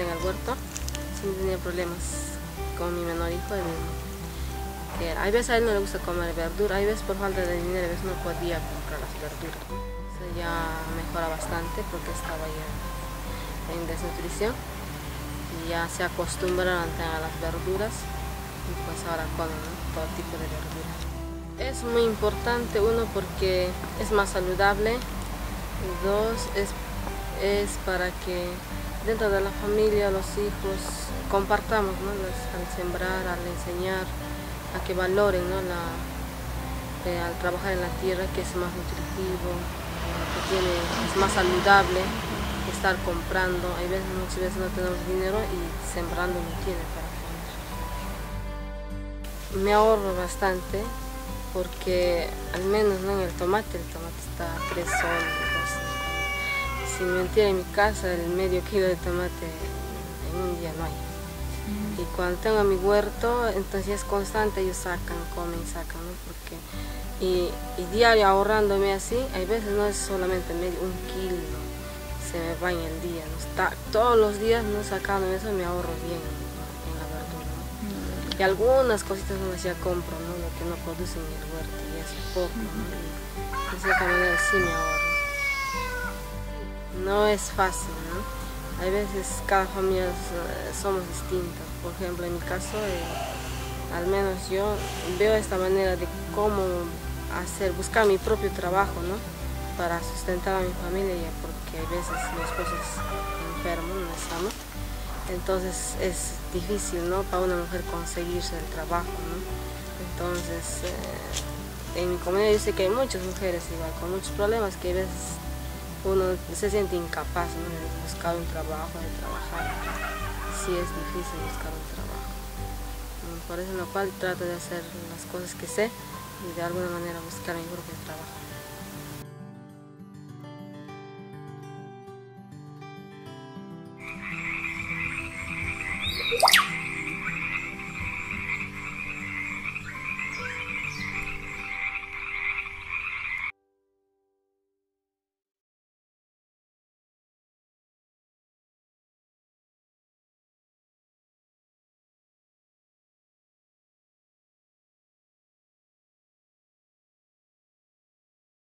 en el huerto, siempre tenía problemas con mi menor hijo. que hay veces a él no le gusta comer verdura, hay veces por falta de dinero, a veces no podía comprar las verduras. Eso ya mejora bastante porque estaba ya en desnutrición y ya se acostumbraron a las verduras y pues ahora comen todo tipo de verduras. Es muy importante, uno, porque es más saludable, y dos, es, es para que dentro de la familia, los hijos, compartamos, ¿no? al sembrar, al enseñar, a que valoren ¿no? eh, al trabajar en la tierra, que es más nutritivo, que tiene, es más saludable estar comprando. Hay veces, muchas veces no tenemos dinero y sembrando no tiene para comer. Me ahorro bastante porque al menos ¿no? en el tomate, el tomate está a 3 soles sin mentir, en mi casa el medio kilo de tomate en un día no hay. Y cuando tengo mi huerto, entonces es constante, ellos sacan, comen, sacan, ¿no? Porque, y, diario ahorrándome así, hay veces no es solamente medio, un kilo, se me va en el día. ¿no? Está, todos los días no sacando eso me ahorro bien en la verdura. ¿no? Y algunas cositas no ya compro, ¿no? lo que no producen en el huerto, y es poco. ¿no? manera sí me ahorro no es fácil, ¿no? Hay veces cada familia eh, somos distintos. Por ejemplo, en mi caso, eh, al menos yo veo esta manera de cómo hacer, buscar mi propio trabajo, ¿no? Para sustentar a mi familia, porque a veces mi esposo es enfermo, no estamos. Entonces es difícil, ¿no? Para una mujer conseguirse el trabajo, ¿no? Entonces, eh, en mi comunidad yo sé que hay muchas mujeres igual, con muchos problemas que a veces uno se siente incapaz de buscar un trabajo, de trabajar. Sí es difícil buscar un trabajo. Por eso lo cual trato de hacer las cosas que sé y de alguna manera buscar mi propio trabajo.